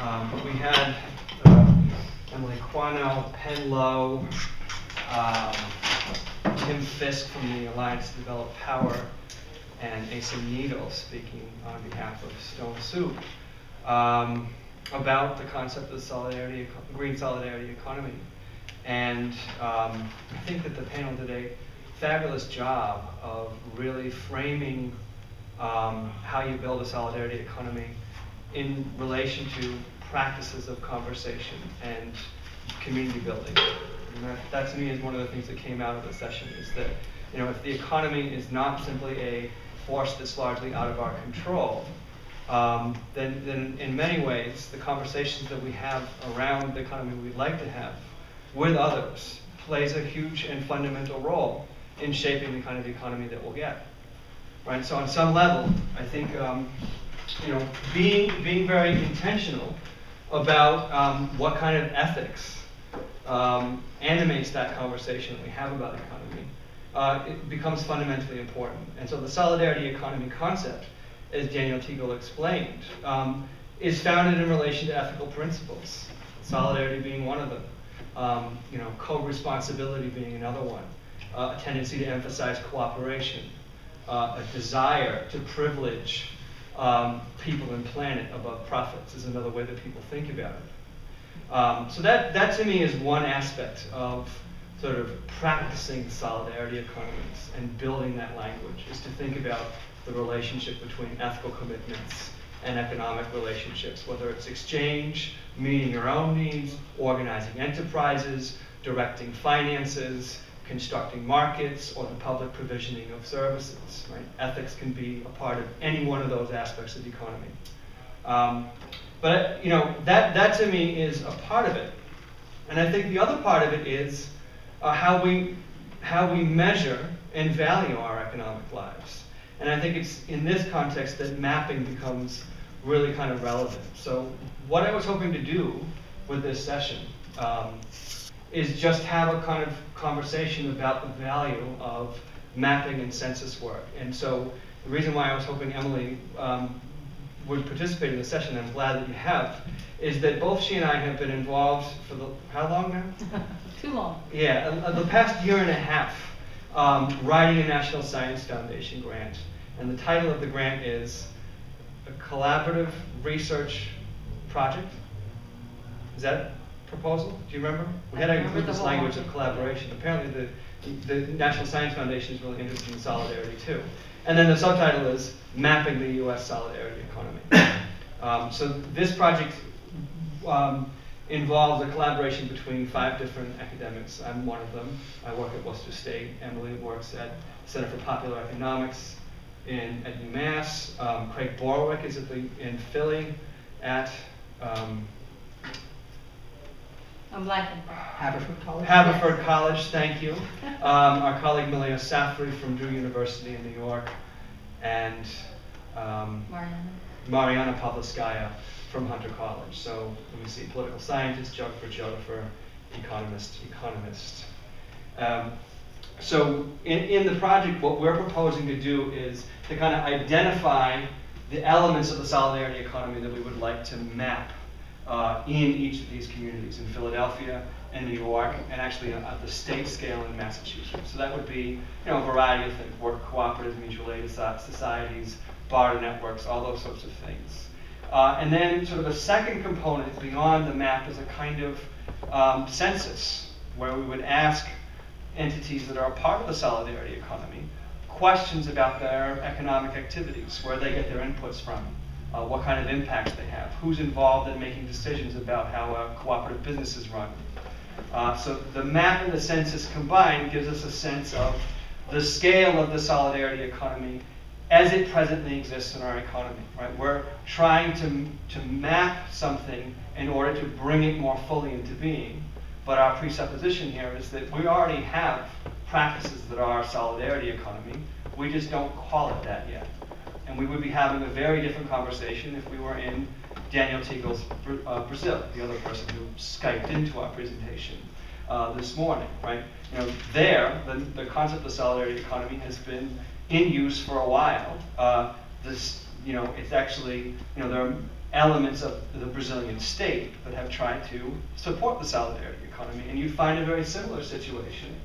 Um, we had uh, Emily Kawano, Penn Loh, um, Tim Fisk from the Alliance to Develop Power, and Asa Needle speaking on behalf of Stone Soup um, about the concept of solidarity, green solidarity economy. And um, I think that the panel did a fabulous job of really framing um, how you build a solidarity economy in relation to practices of conversation and community building. And that, that to me is one of the things that came out of the session is that, you know, if the economy is not simply a force that's largely out of our control, um, then, then in many ways, the conversations that we have around the economy we'd like to have with others plays a huge and fundamental role in shaping the kind of economy that we'll get. Right? So on some level, I think um, you know, being, being very intentional about um, what kind of ethics um, animates that conversation that we have about economy, uh, it becomes fundamentally important. And so the solidarity economy concept, as Daniel Tygel explained, um, is founded in relation to ethical principles, solidarity being one of them, um, you know, co-responsibility being another one, uh, a tendency to emphasize cooperation, uh, a desire to privilege um, people and planet above profits is another way that people think about it. Um, so that, that to me is one aspect of sort of practicing solidarity economics and building that language, is to think about the relationship between ethical commitments and economic relationships, whether it's exchange, meeting your own needs, organizing enterprises, directing finances, constructing markets or the public provisioning of services. Right? Ethics can be a part of any one of those aspects of the economy. Um, but you know that that to me is a part of it, and I think the other part of it is uh, how we how we measure and value our economic lives. And I think it's in this context that mapping becomes really kind of relevant. So what I was hoping to do with this session um, is just have a kind of conversation about the value of mapping and census work. And so the reason why I was hoping Emily um, would participate in the session, I'm glad that you have, is that both she and I have been involved for the, how long now? Too long. Yeah, uh, the past year and a half, um, writing a National Science Foundation grant. And the title of the grant is a collaborative research project. Is that proposal? Do you remember? We had to include this language of collaboration. Apparently, the, the National Science Foundation is really interested in solidarity too. And then the subtitle is Mapping the U.S. Solidarity Economy. Um, so this project um, involves a collaboration between five different academics. I'm one of them. I work at Worcester State. Emily works at Center for Popular Economics in, at UMass. Um, Craig Borowiak is at the, in Philly at um, I'm blanking. Haverford College? Haverford College, thank you. Um, our colleague Maliha Safri from Drew University in New York, and um, Mariana. Mariana Pavlovskaya from Hunter College. So let me see, political scientist, geographer, geographer, economist, economist. Um, so in, in the project, what we're proposing to do is to kind of identify the elements of the solidarity economy that we would like to map uh, in each of these communities in Philadelphia and New York, and actually at the state scale in Massachusetts. So that would be, you know, a variety of things: work cooperative, mutual aid societies, barter networks, all those sorts of things. Uh, and then, sort of a second component beyond the map is a kind of um, census, where we would ask entities that are part of the solidarity economy questions about their economic activities, where they get their inputs from, uh, what kind of impacts they have, who's involved in making decisions about how a cooperative business is run. Uh, so the map and the census combined gives us a sense of the scale of the solidarity economy as it presently exists in our economy. Right? We're trying to, to map something in order to bring it more fully into being. But our presupposition here is that we already have practices that are solidarity economy. We just don't call it that yet. And we would be having a very different conversation if we were in Daniel Tygel's uh, Brazil, the other person who Skyped into our presentation uh, this morning, right? You know, there, the, the concept of solidarity economy has been in use for a while. Uh, this, you know, it's actually, you know, there are elements of the Brazilian state that have tried to support the solidarity economy. And you find a very similar situation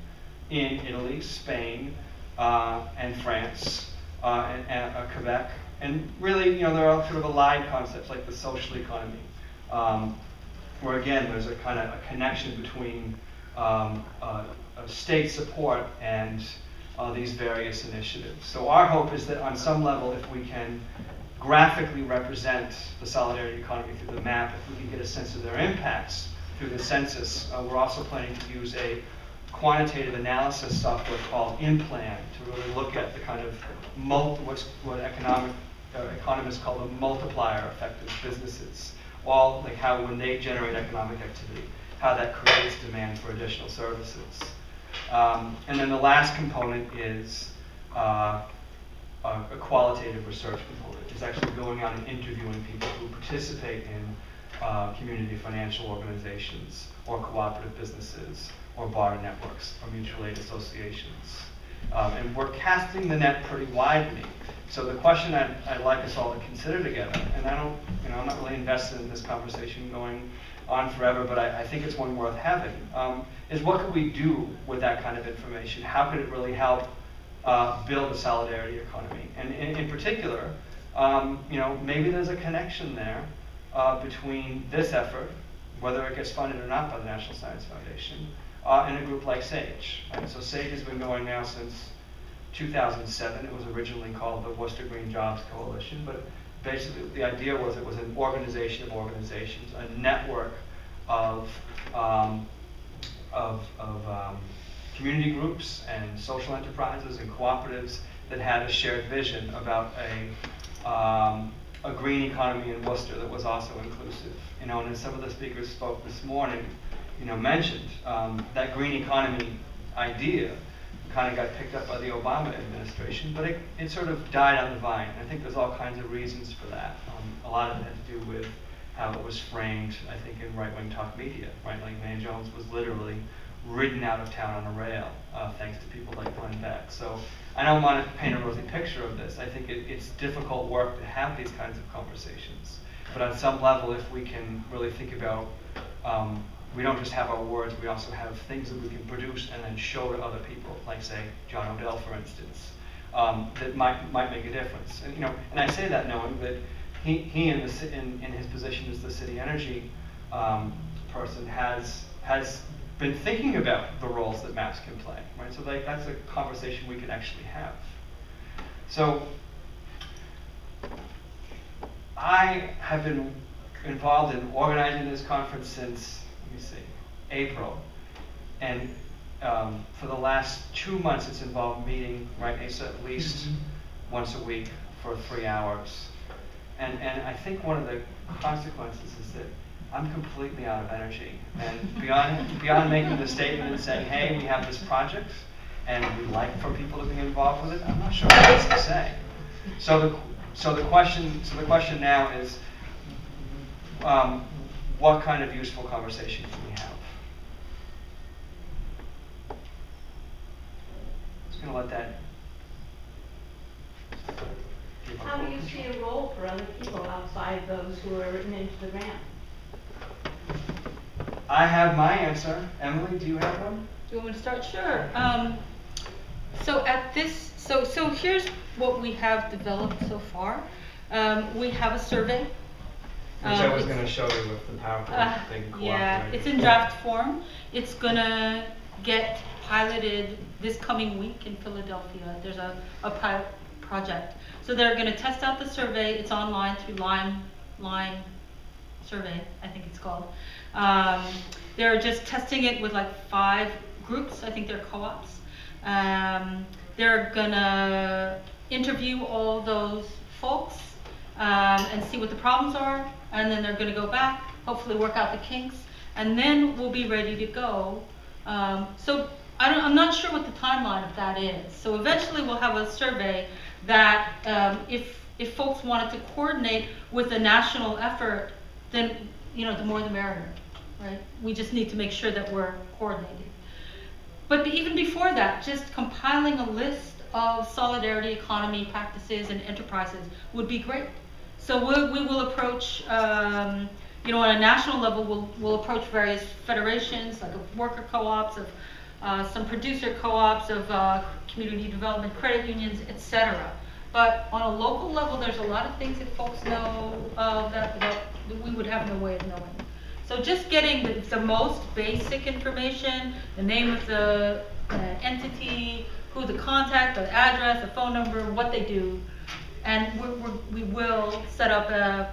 in Italy, Spain, uh, and France, uh, and, uh, Quebec. And really, you know, there are sort of allied concepts like the social economy, um, where again, there's a kind of a connection between um, uh, state support and uh, these various initiatives. So our hope is that on some level, if we can graphically represent the solidarity economy through the map, if we can get a sense of their impacts through the census, uh, we're also planning to use a quantitative analysis software called Implan to really look at the kind of what's, what economic uh, economists call the multiplier effect of businesses. All like how when they generate economic activity, how that creates demand for additional services. Um, and then the last component is uh, a, a, qualitative research component. It's actually going out and interviewing people who participate in uh, community financial organizations or cooperative businesses or bar networks or mutual aid associations. Um, and we're casting the net pretty widely. So the question I'd, I'd, like us all to consider together, and I don't, you know, I'm not really invested in this conversation going on forever, but I, I think it's one worth having, um, is what could we do with that kind of information? How could it really help uh, build a solidarity economy? And in, in particular, um, you know, maybe there's a connection there uh, between this effort, whether it gets funded or not by the National Science Foundation, uh, and a group like SAGE. Right? So SAGE has been going now since 2007. It was originally called the Worcester Green Jobs Coalition, but basically the idea was it was an organization of organizations, a network of, um, of, of um, community groups and social enterprises and cooperatives that had a shared vision about a, um, a green economy in Worcester that was also inclusive. You know, and as some of the speakers spoke this morning, you know, mentioned, um, that green economy idea kind of got picked up by the Obama administration, but it, it sort of died on the vine. I think there's all kinds of reasons for that. Um, a lot of it had to do with how it was framed, I think, in right-wing talk media. Right, like Van Jones was literally ridden out of town on a rail, uh, thanks to people like Glenn Beck. So I don't want to paint a rosy picture of this. I think it, it's difficult work to have these kinds of conversations. But on some level, if we can really think about um, we don't just have our words, we also have things that we can produce and then show to other people, like say John Odell, for instance, um, that might might make a difference. And you know, and I say that knowing that he he in the in, in his position as the city energy um, person has has been thinking about the roles that maps can play, right? So like that's a conversation we can actually have. So I have been involved in organizing this conference since me see, April. And um, for the last two months, it's involved meeting, right, Asa, at least mm-hmm. once a week for three hours. And, and I think one of the consequences is that I'm completely out of energy. And beyond, beyond making the statement and saying, hey, we have this project, and we'd like for people to be involved with it, I'm not sure what else to say. So the, so the question, so the question now is, um, what kind of useful conversation can we have? Just going to let that. How do you see a role for other people outside those who are written into the grant? I have my answer. Emily, do you have one? Do you want me to start? Sure. Um, so at this, so so here's what we have developed so far. Um, we have a survey which I um, was going to show you with the PowerPoint uh, thing. Yeah, it's in draft form. It's going to get piloted this coming week in Philadelphia. There's a, a pilot project. So they're going to test out the survey. It's online through Lime, Lime Survey, I think it's called. Um, they're just testing it with like five groups. I think they're co-ops. Um, they're going to interview all those folks um, and see what the problems are and then they're going to go back, hopefully work out the kinks, and then we'll be ready to go. Um, so I am not sure what the timeline of that is. So eventually we'll have a survey that um, if if folks wanted to coordinate with a national effort, then you know the more the merrier, right? We just need to make sure that we're coordinated. But even before that, just compiling a list of solidarity economy practices and enterprises would be great So we, will approach, um, you know, on a national level, we'll, we'll approach various federations, like of worker co-ops, of, uh, some producer co-ops, of, uh, community development credit unions, et cetera. But on a local level, there's a lot of things that folks know, uh, that, that that we would have no way of knowing. So just getting the, the most basic information, the name of the uh, entity, who the contact, the address, the phone number, what they do. And we're, we're, we will set up a,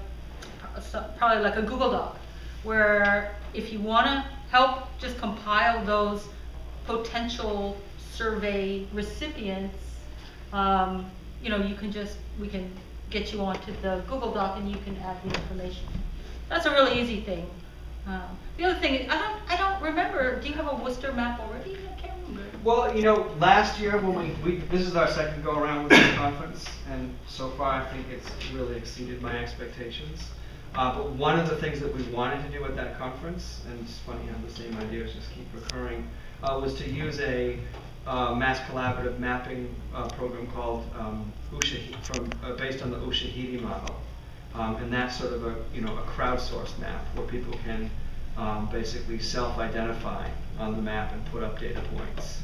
probably like a Google Doc, where if you wanna help just compile those potential survey recipients, um, you know, you can just, we can get you onto the Google Doc and you can add the information. That's a really easy thing. Um, the other thing, is, I don't, I don't remember, do you have a Worcester map already? Well, you know, last year when we, we, this is our second go around with the conference, and so far I think it's really exceeded my expectations. Uh, but one of the things that we wanted to do at that conference, and it's funny how the same ideas just keep recurring, uh, was to use a, uh, mass collaborative mapping, uh, program called, um, from, uh, based on the Ushahidi model. Um, and that's sort of a, you know, a crowdsourced map where people can um, basically self-identify on the map and put up data points.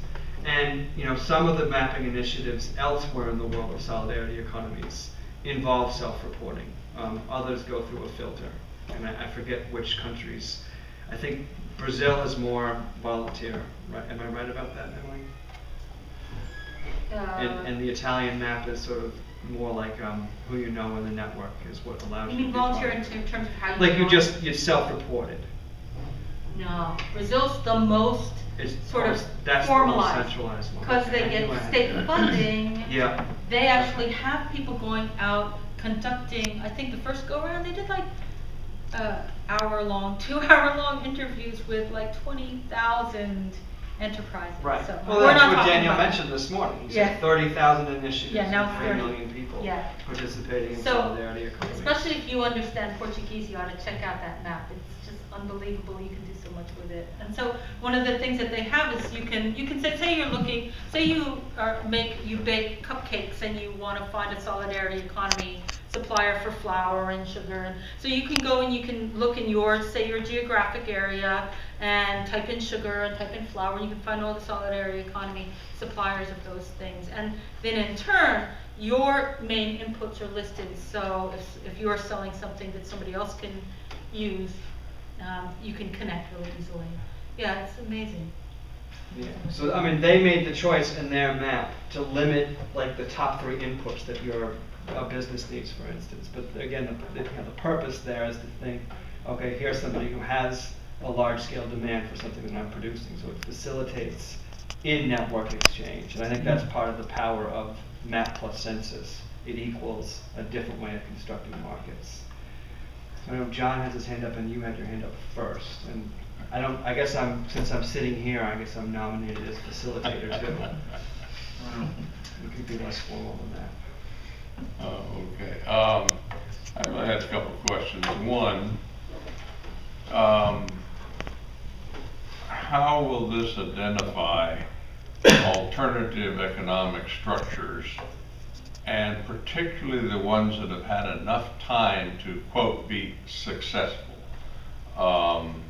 And, you know, some of the mapping initiatives elsewhere in the world of solidarity economies involve self-reporting. Um, others go through a filter. And I, I forget which countries. I think Brazil is more volunteer, right? Am I right about that, Emily? And, and the Italian map is sort of more like um, who you know in the network is what allows You you. mean volunteer in terms of how you. Like you just, you self-reported. No, Brazil's the most It's sort of that's the most formalized. centralized one. Because they Okay, I knew I get had state funding. Yeah. They actually have people going out conducting, I think the first go around, they did like, uh, hour-long, two-hour-long interviews with like twenty thousand enterprises, Right. so. Well, we're that's not what talking Daniel about- mentioned this morning. He Yeah. said thirty thousand initiatives Yeah, now and three 30. million people Yeah. participating in So, solidarity economy. especially if you understand Portuguese, you ought to check out that map. It's just unbelievable. You can do so much with it. And so one of the things that they have is you can you can say say you're looking say you are make you bake cupcakes and you want to find a solidarity economy supplier for flour and sugar. And so you can go and you can look in your say your geographic area and type in sugar and type in flour and you can find all the solidarity economy suppliers of those things. And then in turn your main inputs are listed. So if, if you're selling something that somebody else can use um, you can connect really easily. Yeah it's amazing. Yeah, so I mean, they made the choice in their map to limit like the top three inputs that your uh, business needs, for instance. But again, the, the, you know, the purpose there is to think, okay, here's somebody who has a large scale demand for something that I'm producing, so it facilitates in-network exchange. And I think that's part of the power of map plus census. It equals a different way of constructing markets. So I know John has his hand up and you had your hand up first, and I don't, I guess I'm, since I'm sitting here, I guess I'm nominated as facilitator too. We could be less formal than that. Oh, okay. Um, I really had a couple of questions. One, um, how will this identify alternative economic structures? And particularly the ones that have had enough time to quote, be successful? Um,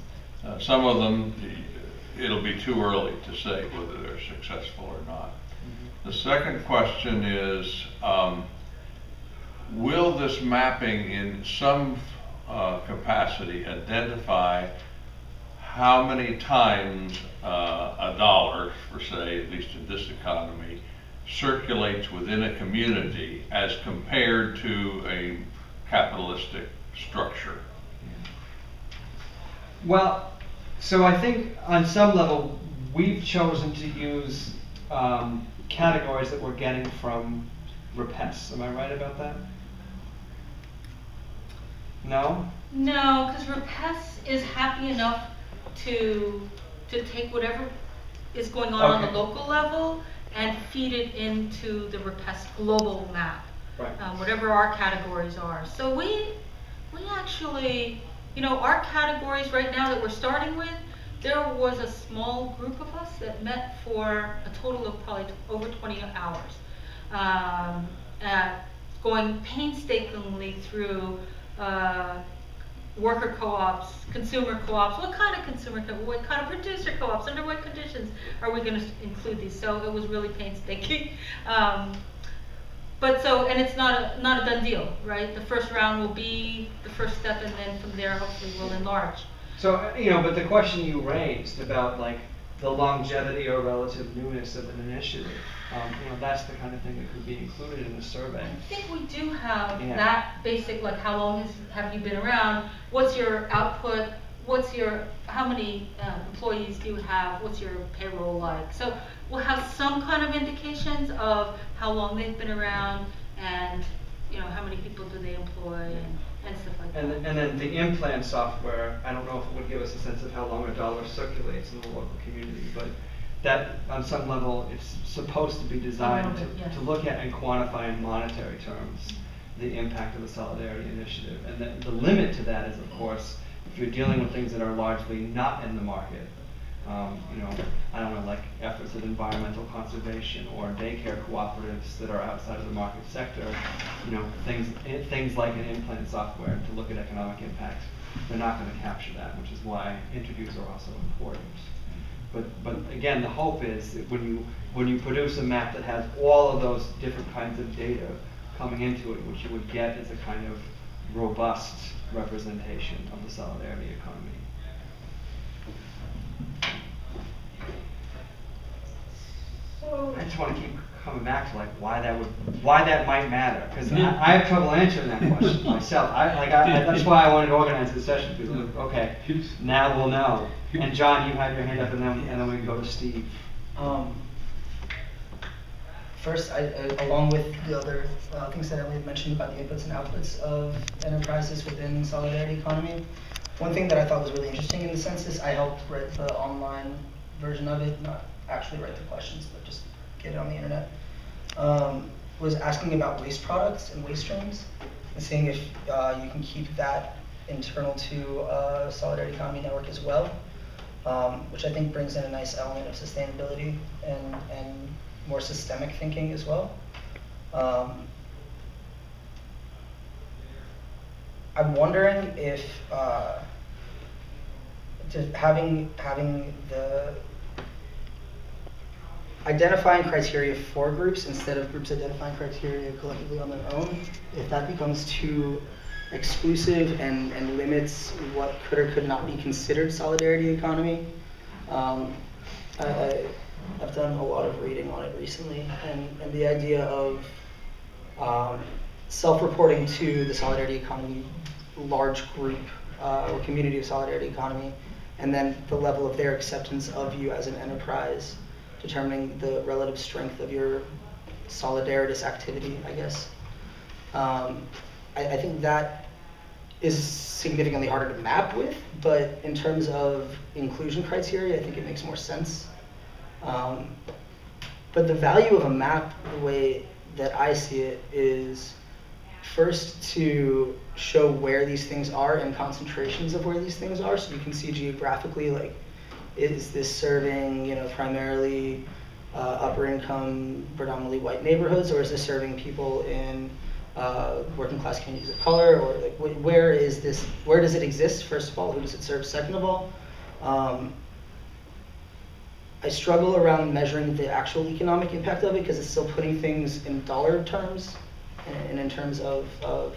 uh, some of them, it'll be too early to say whether they're successful or not. The second question is, um, will this mapping in some uh, capacity identify how many times uh, a dollar, for say, at least in this economy, circulates within a community as compared to a capitalistic structure? Well, so I think on some level, we've chosen to use um, categories that we're getting from RIPESS. Am I right about that? No? no because RIPESS is happy enough to to take whatever is going on on the Okay. local level and feed it into the RIPESS global map Right. um, whatever our categories are. So we, we actually, you know, our categories right now that we're starting with, there was a small group of us that met for a total of probably t- over 20 hours. Um, at, going painstakingly through, uh, worker co-ops, consumer co-ops, what kind of consumer, co- what kind of producer co-ops, under what conditions are we gonna include these? So it was really painstaking. Um, but so, and it's not a, not a done deal, right? The first round will be the first step and then from there hopefully we'll enlarge. So, uh, you know, but the question you raised about like the longevity or relative newness of an initiative, um, you know, that's the kind of thing that could be included in the survey. I think we do have Yeah. that basic, like how long has, have you been around? What's your output? What's your, how many uh, employees do you have? What's your payroll like? So we'll have some kind of indications of how long they've been around and, you know, how many people do they employ and, and stuff like that. And, then the Implan software, I don't know if it would give us a sense of how long a dollar circulates in the local community, but that, on some level, it's supposed to be designed to, yes. to look at and quantify in monetary terms the impact of the Solidarity Initiative. And then the limit to that is, of course, if you're dealing with things that are largely not in the market, um, you know, I don't know, like efforts of environmental conservation or daycare cooperatives that are outside of the market sector, you know, things, eh, things like an Implan software to look at economic impact, they're not gonna capture that, which is why interviews are also important. But, but again, the hope is that when you, when you produce a map that has all of those different kinds of data coming into it, what you would get is a kind of robust representation of the solidarity economy. I just wanna keep coming back to like why that would, why that might matter, cause I, I have trouble answering that question myself. I, like, I, I- that's why I wanted to organize this session, because, like, okay, now we'll know. And John, you had your hand up, and then, and then we can go to Steve. Um, first, I, I, along with the other uh, things that Emily had mentioned about the inputs and outputs of enterprises within solidarity economy, one thing that I thought was really interesting in the census, I helped write the online version of it, not actually write the questions, but just get it on the internet, um, was asking about waste products and waste streams, and seeing if uh, you can keep that internal to uh, Solidarity Economy Network as well um, which I think brings in a nice element of sustainability and, and more systemic thinking as well. Um, I'm wondering if uh, having having the identifying criteria for groups instead of groups identifying criteria collectively on their own, if that becomes too exclusive and, and limits what could or could not be considered solidarity economy. Um, I, I, I've done a lot of reading on it recently, and, and the idea of um, self-reporting to the solidarity economy large group uh, or community of solidarity economy, and then the level of their acceptance of you as an enterprise, determining the relative strength of your solidaritous activity, I guess. Um, I, I think that is significantly harder to map with, but in terms of inclusion criteria, I think it makes more sense. Um, but the value of a map, the way that I see it, is first to show where these things are and concentrations of where these things are, so you can see geographically, like, is this serving, you know, primarily uh, upper income, predominantly white neighborhoods, or is this serving people in uh, working class communities of color, or like wh- where is this? Where does it exist? First of all, who does it serve? Second of all, um, I struggle around measuring the actual economic impact of it because it's still putting things in dollar terms and, and in terms of, of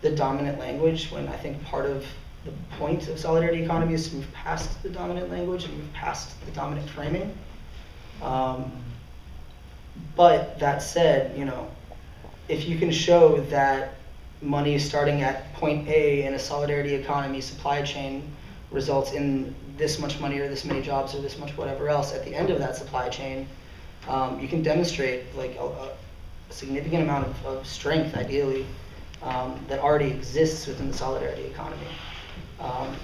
the dominant language. When I think part of the point of solidarity economy is to move past the dominant language and move past the dominant framing. Um, but that said, you know, if you can show that money starting at point A in a solidarity economy supply chain results in this much money or this many jobs or this much whatever else at the end of that supply chain, um, you can demonstrate like a, a significant amount of, of strength, ideally, um, that already exists within the solidarity economy. Um,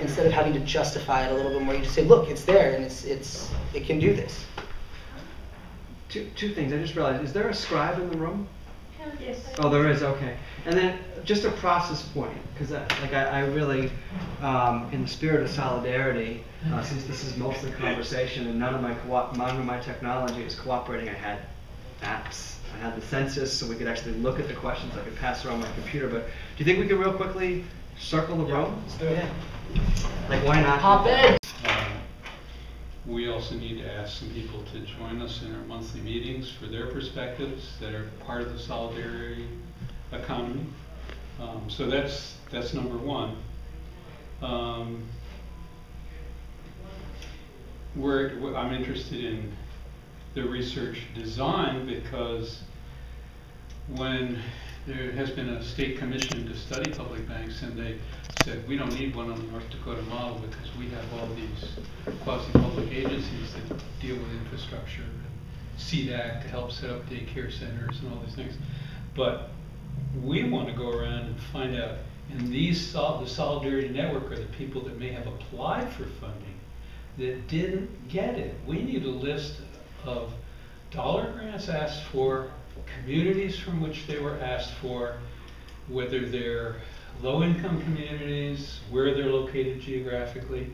instead of having to justify it a little bit more, you just say, look, it's there and it's, it's, it can do this. Two, two things, I just realized, is there a scribe in the room? yes. Oh, there is, okay. And then just a process point, because like I, I really, um, in the spirit of solidarity, uh, since this is mostly conversation and none of my co- none of my technology is cooperating, I had apps. I had the census, so we could actually look at the questions. I could pass around my computer. But do you think we could real quickly circle the room? Yeah. Like, why not? Hop in. Uh, We also need to ask some people to join us in our monthly meetings for their perspectives that are part of the solidarity economy. Um, So that's, that's number one. Um, We're, we're- I'm interested in the research design because when there has been a state commission to study public banks and they said, we don't need one on the North Dakota model because we have all these quasi-public agencies that deal with infrastructure. And CEDAC to help set up daycare centers and all these things. But we want to go around and find out, and these, sol- the Solidarity Network are the people that may have applied for funding that didn't get it. We need a list of dollar grants asked for, communities from which they were asked for, whether they're low-income communities, where they're located geographically,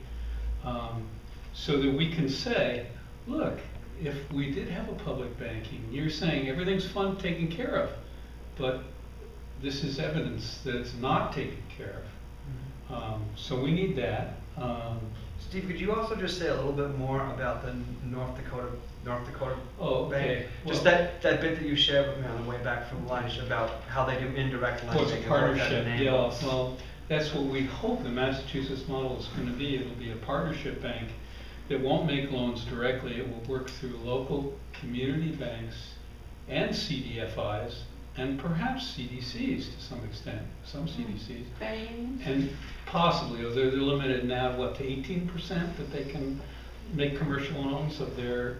um, so that we can say, look, if we did have a public banking, you're saying everything's fun, taken care of, but this is evidence that it's not taken care of. Um, so we need that. Um, Steve, could you also just say a little bit more about the North Dakota, North Dakota Oh, Bank? okay. Just Well- that, that bit that you shared with me on the way back from lunch about how they do indirect lending. it's a and what that partnership, yeah, well, that's what we hope the Massachusetts model is gonna be, it'll be a partnership bank that won't make loans directly, it will work through local community banks and CDFIs, and perhaps CDCs to some extent, some hmm. CDCs. Credit? And possibly, they're, they're limited now, what, to eighteen percent that they can make commercial loans of their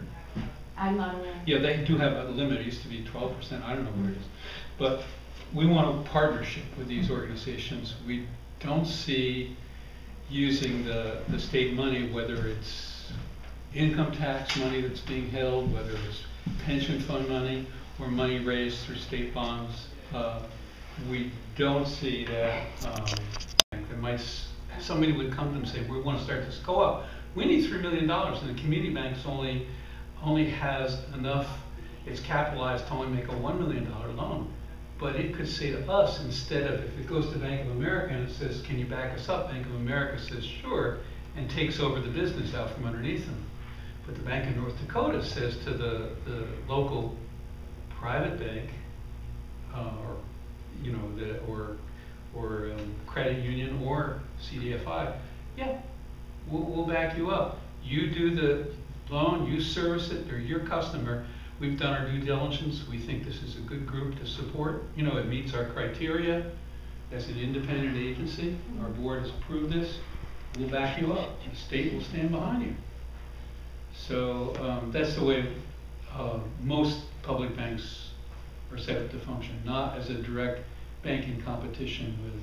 I'm not aware. yeah, they do have a limit, it used to be twelve percent, I don't know what it is. But we want a partnership with these hmm. organizations. We don't see using the, the state money, whether it's income tax money that's being held, whether it's pension fund money, or money raised through state bonds. Uh, We don't see that, um, that might, somebody would come to them and say, we want to start this co-op. We need three million dollars, and the community bank's only, only has enough, it's capitalized to only make a one million dollar loan. But it could say to us, instead of, if it goes to Bank of America and it says, can you back us up? Bank of America says, sure, and takes over the business out from underneath them. But the Bank of North Dakota says to the, the local private bank, uh, or, you know, the, or, or um, credit union or CDFI, yeah, we'll, we'll back you up. You do the loan, you service it, they're your customer. We've done our due diligence, we think this is a good group to support. You know, it meets our criteria as an independent agency. Our board has approved this, we'll back you up. The state will stand behind you. So, um, that's the way, uh, most public banks are set up to function, not as a direct banking competition with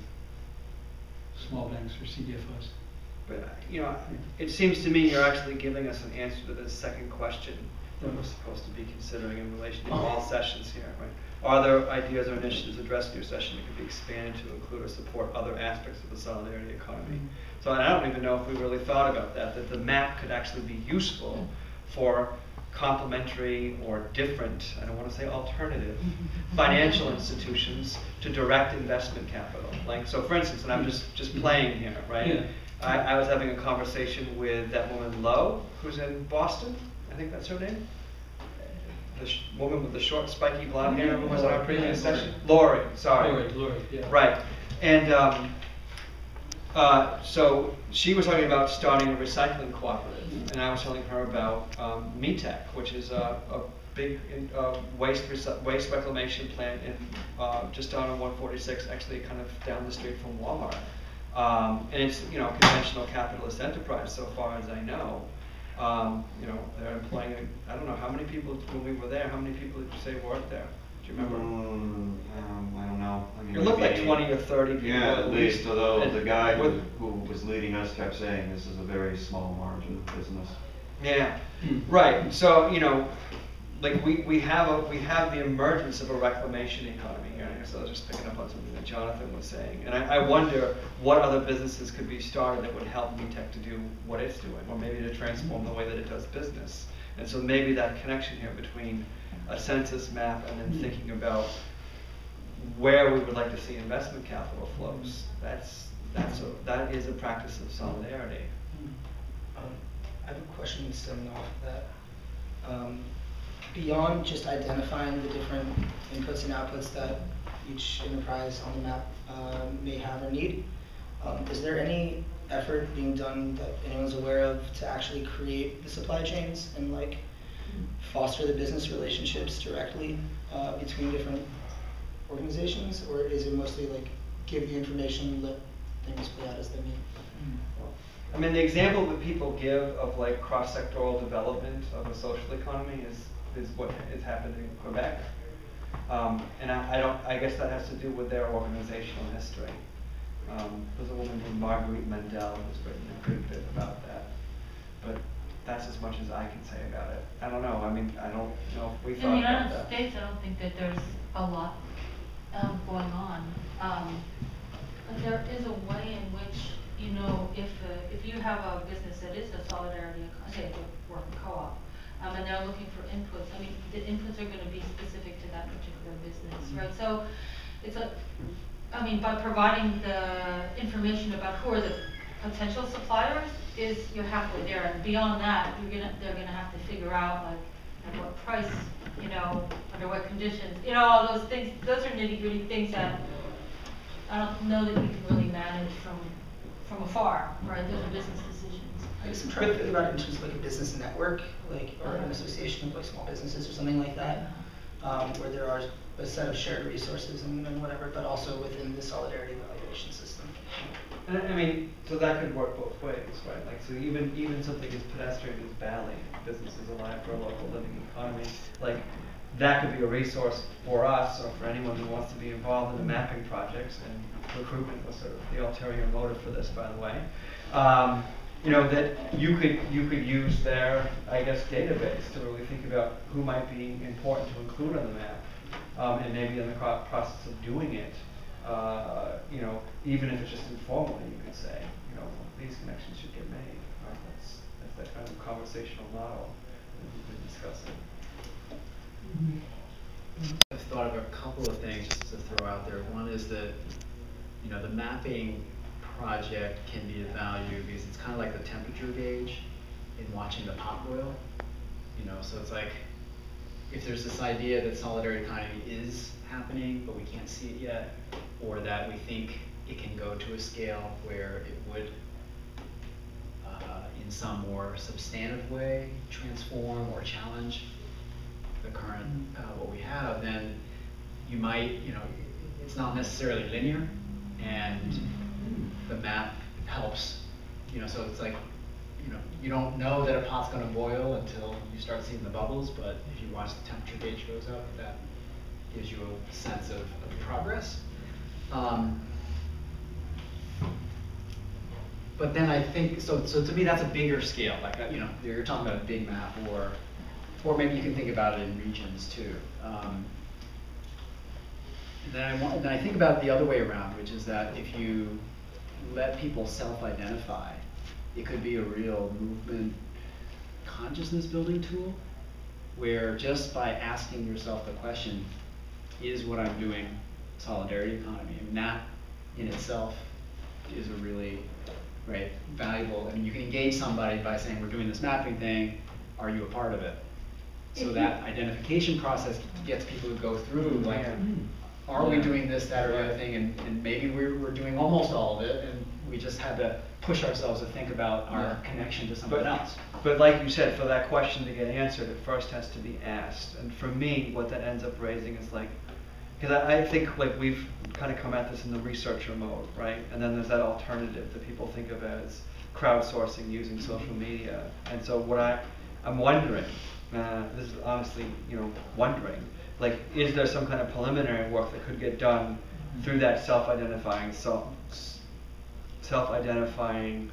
small banks or CDFIs. But, you know, it seems to me you're actually giving us an answer to the second question that we're supposed to be considering in relation to all sessions here, right? Are there ideas or initiatives addressed in your session that could be expanded to include or support other aspects of the solidarity economy? Mm-hmm. So I don't even know if we really thought about that, that the map could actually be useful for complementary or different, I don't want to say alternative, financial institutions to direct investment capital. Like, so for instance, and I'm just, just playing here, right? Yeah. I, I was having a conversation with that woman Lowe, who's in Boston, I think that's her name. The sh- woman with the short spiky blonde hair who was on our previous session. Lori, sorry. Lori, Lori, yeah. Right, and, um, uh, so she was talking about starting a recycling cooperative, and I was telling her about, um, METEC, which is a, a big, in- uh, waste, waste reclamation plant in, uh, just down on one forty-six, actually kind of down the street from Walmart. Um, and it's, you know, a conventional capitalist enterprise so far as I know. Um, you know, they're employing, I don't know, how many people, when we were there, how many people did you say worked there? Do you remember? Mm, um, I don't know. I mean, It looked like maybe- twenty or thirty people Yeah, at least, although And the guy who, with- who was leading us kept saying this is a very small margin business. Yeah, Hmm. right, so, you know, like we, we have a, we have the emergence of a reclamation economy here, and I guess I was just picking up on something that Jonathan was saying. And I, I wonder what other businesses could be started that would help MeTech to do what it's doing, or maybe to transform the way that it does business. And so maybe that connection here between a census map and then thinking about where we would like to see investment capital flows, that's, that's a, that is a practice of solidarity. Um, I have a question stemming off of that. Um, beyond just identifying the different inputs and outputs that each enterprise on the map uh, may have or need, um, is there any effort being done that anyone's aware of to actually create the supply chains and like foster the business relationships directly uh, between different organizations, or is it mostly like give the information, let things play out as they may? I mean, the example that people give of like cross-sectoral development of a social economy is, is what has happened in Quebec. Um, and I, I don't, I guess that has to do with their organizational history. Um, there's a woman named Marguerite Mendell who's written a good bit about that. But that's as much as I can say about it. I don't know, I mean, I don't know if we In thought the about United that. States, I don't think that there's a lot um, going on. Um, But there is a way in which, you know, if, uh, if you have a business that is a solidarity, eco- say, a work co-op, um, and they're looking for inputs, I mean, the inputs are gonna be specific to that particular business, right? So it's a, I mean, by providing the information about who are the potential suppliers, is you're halfway there, and beyond that, you're gonna, they're gonna have to figure out like, at what price, you know, under what conditions, you know, all those things, those are nitty gritty things that I don't know that you can really manage from, from afar, right, those are business decisions. I guess I'm trying to think about it in terms of like a business network, like, or an association of like small businesses or something like that, um, where there are a set of shared resources and, and whatever, but also within the solidarity evaluation system. I I mean, so that could work both ways, right? Like, so even, even something as pedestrian as BALLE, businesses alive for a local living economy, like, that could be a resource for us or for anyone who wants to be involved in the mapping projects, and recruitment was sort of the ulterior motive for this, by the way. Um, you know, that you could, you could use their, I guess, database to really think about who might be important to include on the map. Um, and maybe in the process of doing it, uh, you know, even if it's just informally, you could say, you know, these connections should get made, right? That's, that's that kind of conversational model that we've been discussing. I've thought of a couple of things just to throw out there. One is that, you know, the mapping project can be of value because it's kind of like the temperature gauge in watching the pot boil. You know, so it's like, if there's this idea that solidarity economy is happening, but we can't see it yet, or that we think it can go to a scale where it would, uh, in some more substantive way, transform or challenge the current, uh, what we have, then you might, you know, it's not necessarily linear, and the map helps, you know, so it's like, you know, you don't know that a pot's gonna boil until you start seeing the bubbles, but if you watch the temperature gauge goes up, that gives you a sense of, of progress. Um, but then I think, so, so to me, that's a bigger scale, like, uh, you know, you're talking about a big map, or, or maybe you can think about it in regions too. Um, and then I want, then I think about the other way around, which is that if you let people self-identify, it could be a real movement consciousness building tool, where just by asking yourself the question, is what I'm doing solidarity economy? and that in itself is a really, right, valuable, I mean, you can engage somebody by saying, we're doing this mapping thing, are you a part of it? If So you- that identification process gets people to go through, like, Yeah. Hmm, are we doing this, that, or the other thing, and, and maybe we're, we're doing almost all of it, and we just had to push ourselves to think about our Yeah. connection to something But, else. but like you said, for that question to get answered, it first has to be asked. And for me, what that ends up raising is like, because I, I think like we've kind of come at this in the researcher mode, right? And then there's that alternative that people think of as crowdsourcing using social media. And so what I, I'm wondering, uh, this is honestly, you know, wondering, like, is there some kind of preliminary work that could get done through that self-identifying, self, self-identifying,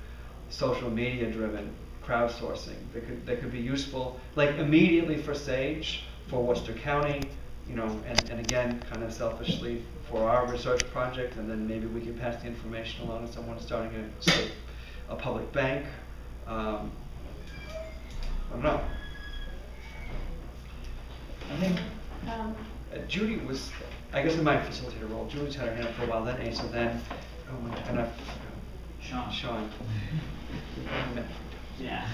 social media-driven crowdsourcing that could that could be useful, like immediately for Sage, for Worcester County, you know, and, and again, kind of selfishly for our research project, and then maybe we can pass the information along to someone starting a, say, a public bank. Um, I don't know. I think Um, uh, Judy was, I guess in my facilitator role, Judy's had her hand up for a while, then Asa, then, oh my, and I, Sean. Sean. Yeah.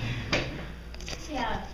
Yeah,